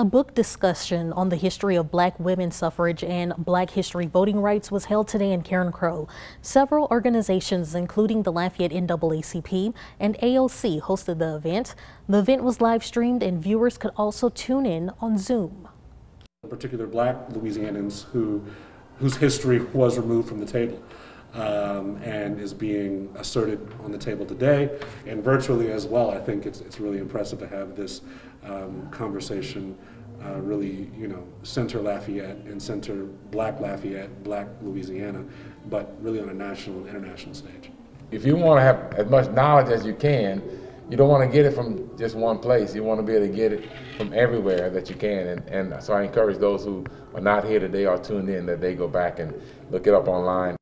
A book discussion on the history of black women's suffrage and black history voting rights was held today in Carencro. Several organizations, including the Lafayette NAACP and AOC, hosted the event. The event was live streamed and viewers could also tune in on Zoom. particular black Louisianans who, whose history was removed from the table um, and is being asserted on the table today and virtually as well. I think it's, it's really impressive to have this um, conversation uh, really, you know, center Lafayette and center black Lafayette, black Louisiana, but really on a national and international stage. If you want to have as much knowledge as you can, you don't want to get it from just one place. You want to be able to get it from everywhere that you can. And, and so I encourage those who are not here today or tuned in that they go back and look it up online.